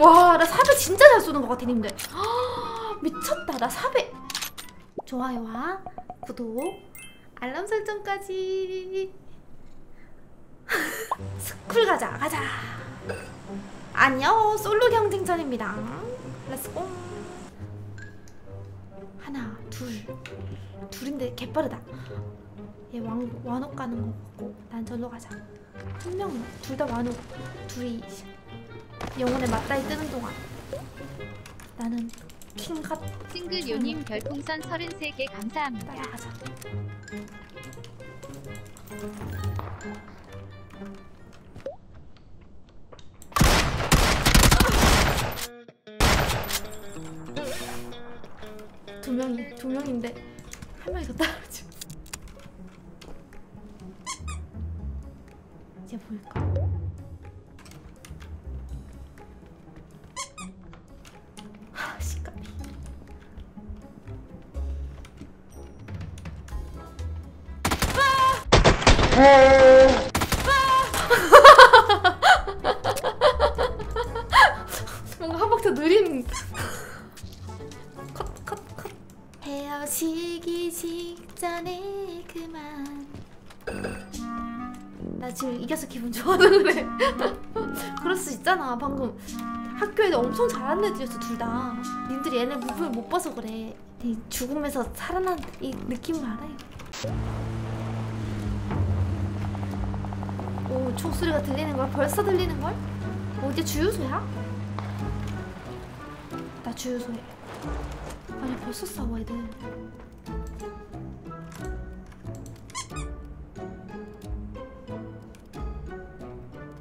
와, 나 사배 진짜 잘 쏘는 것 같아, 님들. 아, 미쳤다. 나 사배. 좋아요와 구독, 알람 설정까지. 스쿨 가자, 가자. 안녕, 솔로 경쟁전입니다. Let's go. 하나, 둘. 둘인데 개빠르다. 얘 왕, 완옥 가는 거 같고, 난 절로 가자. 한 명은 둘 다 완옥. 둘이 영혼의 맞다이 뜨는 동안 나는 킹갓 싱글요님 별풍선 33개 감사합니다. 따라가자. 두 명이 두 명인데 한 명이 더따 뭔가 한 박자 느린 컷 컷 컷. 헤어지기 직전에 그만. 나 지금 이겨서 기분 좋아서 그래 그럴 수 있잖아 방금. 학교에 엄청 잘하는 애들이었어 둘다. 님들이 얘네 무브를 못 봐서 그래. 이 죽음에서 살아난 이 느낌을 알아요 총소리가 들리는 거야? 벌써 들리는 걸? 어디 주유소야? 나 주유소에 아니 벌써 싸워 애들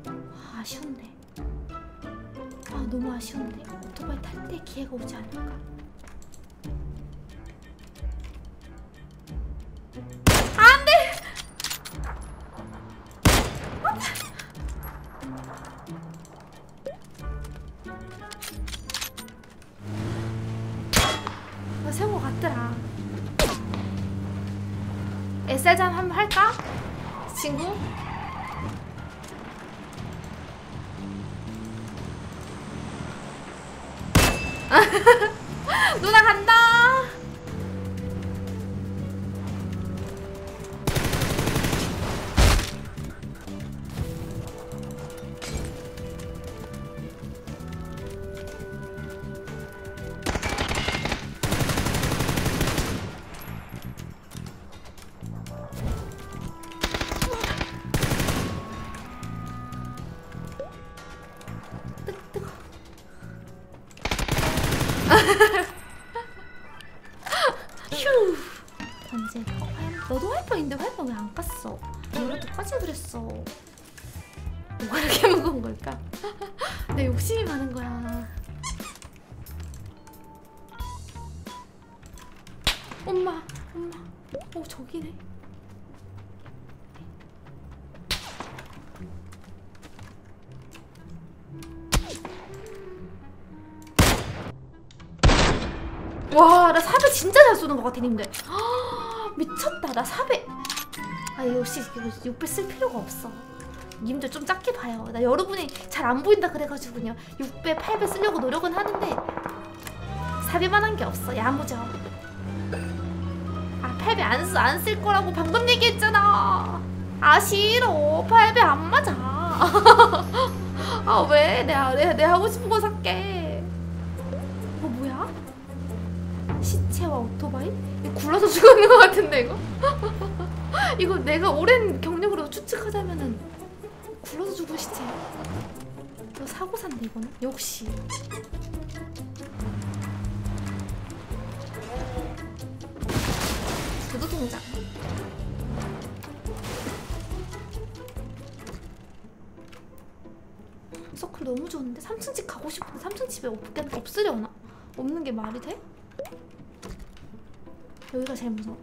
아, 아쉬운데 아 너무 아쉬운데 오토바이 탈 때 기회가 오지 않을까 SR잠 한번 할까? 친구? 누나 간다. 그랬어. 뭐가 이렇게 무거운 걸까? 내 욕심이 많은 거야. 엄마, 엄마. 어 저기네. 와, 나 사배 진짜 잘 쏘는 것 같아, 님들. 아, 미쳤다. 나 사배. 아, 역시 6배 쓸 필요가 없어. 님들 좀 작게 봐요. 나 여러분이 잘 안 보인다 그래가지고요. 6배, 8배 쓰려고 노력은 하는데 사배만 한 게 없어. 야무져. 아, 8배 안 쓰, 안 쓸 거라고 방금 얘기했잖아. 아, 싫어. 8배 안 맞아. 아, 왜? 내가, 내가, 내가 하고 싶은 거 살게. 이거 뭐야? 시체와 오토바이? 굴러서 죽었는 것 같은데 이거? 이거 내가 오랜 경력으로 추측하자면은 굴러서 죽은 시체 이거 사고 산데 이거는? 역시 구두 동작 서클 너무 좋은데? 3층 집 가고 싶은데 3층 집에 없, 없으려나? 없는 게 말이 돼? 여기가 제일 무서워.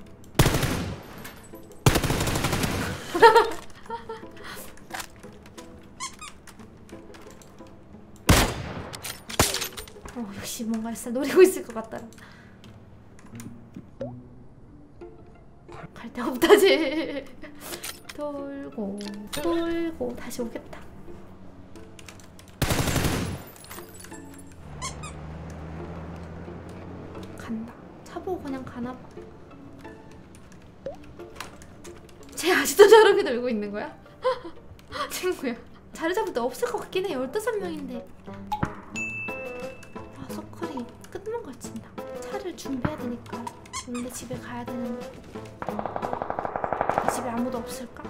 어, 역시 뭔가 진짜 노리고 있을 것 같다. 갈 데 없다지. 돌고 돌고 다시 오겠다. 간다. 차보고 그냥 가나 봐. 아직도 저렇게 들고 있는 거야? 친구야. 데 없을 것 같긴 해. 15명인데. 아, 서클이 끝만 걸친다. 차를 준비해야 되니까. 원래 집에 가야 되는데. 이 집에 아무도 없을까?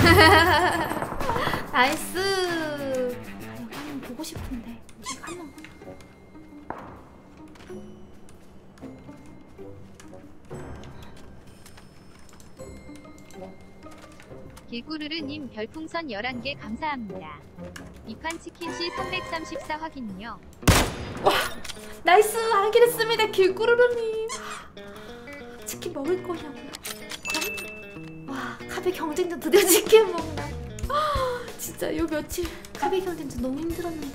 나이스. 길구르르님 별풍선 11개 감사합니다. 이판 치킨시 334 확인요. 나이스 하긴 했습니다 길구르르님 치킨 먹을 거냐고요 그럼? 와 카베 경쟁전 드디어 치킨 먹나 진짜 요 며칠 카베 경쟁전 너무 힘들었는데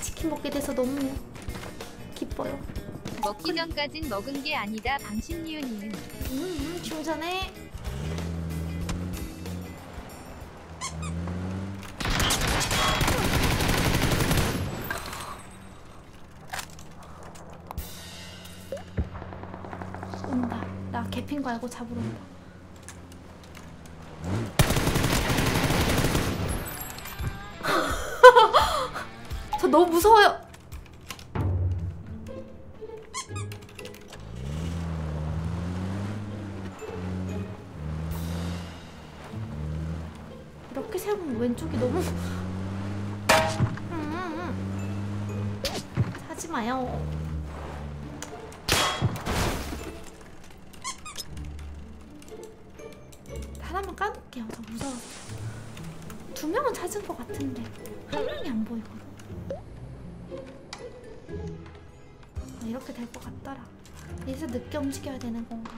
치킨 먹게 돼서 너무 기뻐요 먹기 전까진 먹은 게 아니다. 방심리은이은. 음, 음 충전해 온다. 나 개핀 거 알고 잡으러 온다. 저 너무 무서워요. 이렇게 세우면 왼쪽이 너무 음, 하지 마요 하나만 까놓을게요. 저 무서워서. 두 명은 찾은 것 같은데 한 명이 안 보이거든. 아, 이렇게 될 것 같더라. 이제 늦게 움직여야 되는 건가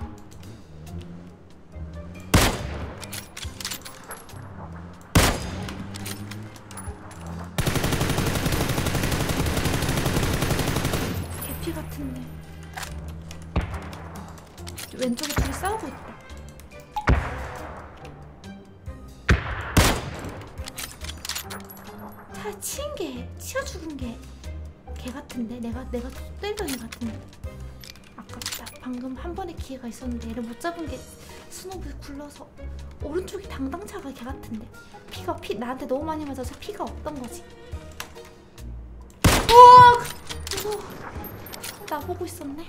치인 게 치어 죽은 게 개 같은데? 내가 내가 때리던 애 같은데? 아깝다. 방금 한 번의 기회가 있었는데 얘를 못 잡은 게 스노브 굴러서 오른쪽이 당당차가 개 같은데? 피가 피 나한테 너무 많이 맞아서 피가 없던 거지. 우와! 무서워 나 보고 있었네.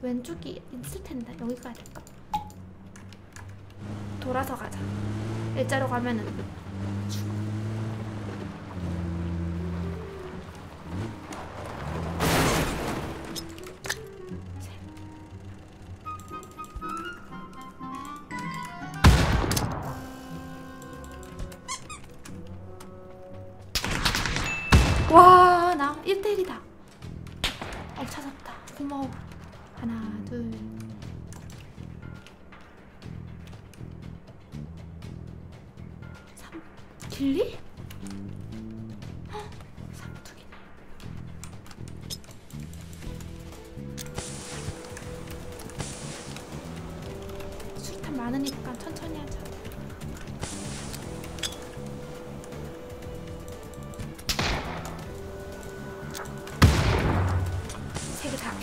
왼쪽이 있을 텐데 여기 가야 될까? 돌아서 가자. 일자로 가면은 죽어 1대1이다. 어, 찾았다. 고마워. 하나, 둘. 삼. 길리? 헉, 삼뚝이네. 수류탄 많으니까 천천히 하자.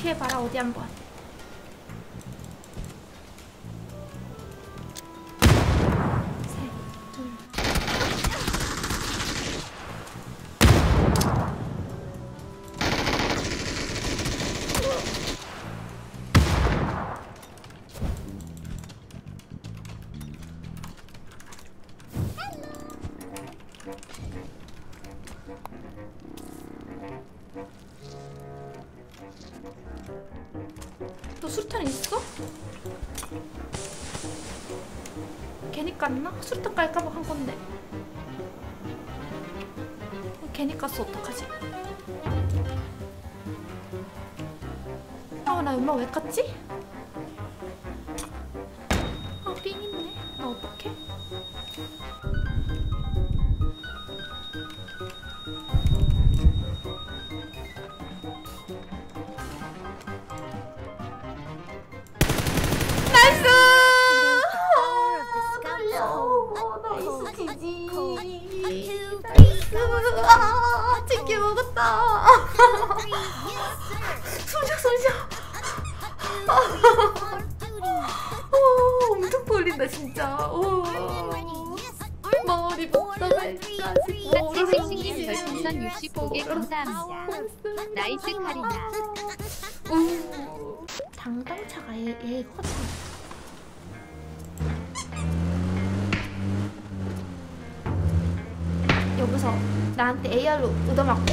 세개다 피해봐라 어디 한번 셋둘 너 수류탄 있어? 괜히 깠나? 수류탄 깔까봐 한 건데 어, 괜히 깠어 어떡하지? 아나 연막 왜 깠지? 숨쉬어 숨쉬어 오, 엄청 떨린다 진짜 오. 머리부터 발까지 싱싱님 별풍선 65개 감사합니다. Nice 카리나. 오. 당당차가 얘, 얘거든 여기서 나한테 AR로 얻어맞고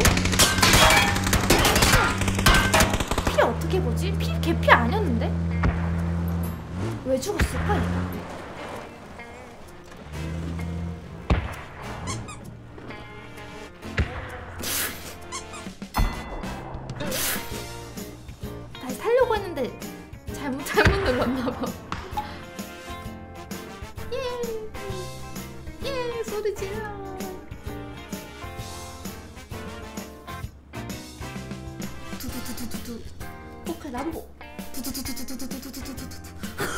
피 어떻게 보지? 피 개피 아니었는데? 왜 죽었을까 얘가? 다시 살려고 했는데 잘못 잘못 눌렀나봐. ту-ту-ту-ту-ту-ту-ту-ту.